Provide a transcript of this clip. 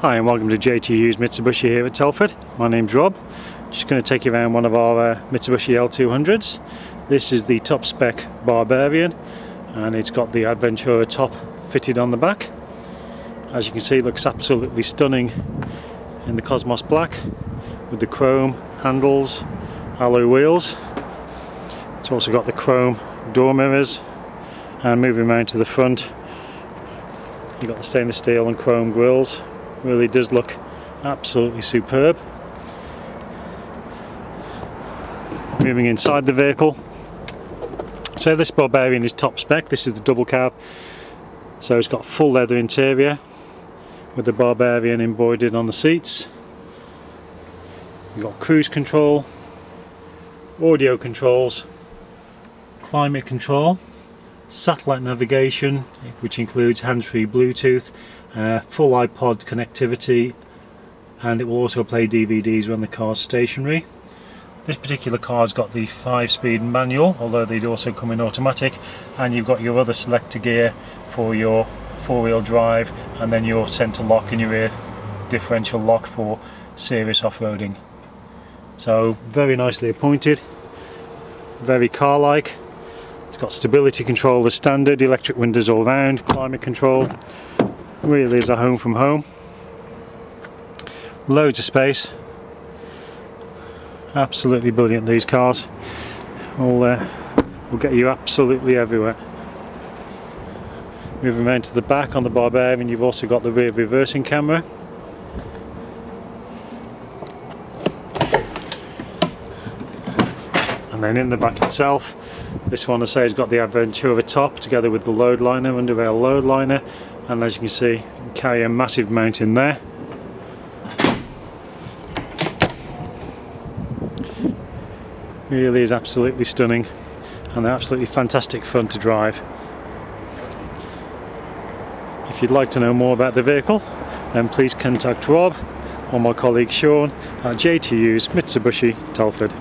Hi and welcome to JT Hughes Mitsubishi here at Telford. My name's Rob. Just going to take you around one of our uh, Mitsubishi L200s. This is the top spec Barbarian and it's got the Adventura top fitted on the back. As you can see looks absolutely stunning in the Cosmos black with the chrome handles, alloy wheels. It's also got the chrome door mirrors and moving around to the front you've got the stainless steel and chrome grills really does look absolutely superb. Moving inside the vehicle. So this Barbarian is top spec. This is the double cab. So it's got full leather interior with the Barbarian embroidered on the seats. You've got cruise control audio controls climate control satellite navigation which includes hands-free Bluetooth, uh, full iPod connectivity and it will also play DVDs when the car's stationary. This particular car's got the 5-speed manual although they'd also come in automatic and you've got your other selector gear for your four-wheel drive and then your centre lock and your rear differential lock for serious off-roading. So very nicely appointed, very car-like it's got stability control as standard, electric windows all round, climate control. Really is a home from home. Loads of space. Absolutely brilliant these cars. Will uh, will get you absolutely everywhere. Moving around to the back on the Barbarian, you've also got the rear reversing camera. And then in the back itself this one I say has got the Adventura top together with the load liner, underrail load liner and as you can see carry a massive mount in there. Really is absolutely stunning and they're absolutely fantastic fun to drive. If you'd like to know more about the vehicle then please contact Rob or my colleague Sean at JT Hughes Mitsubishi Telford